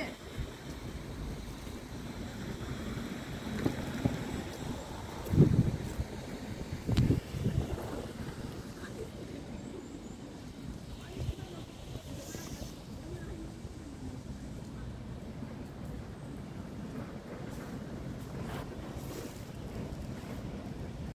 it.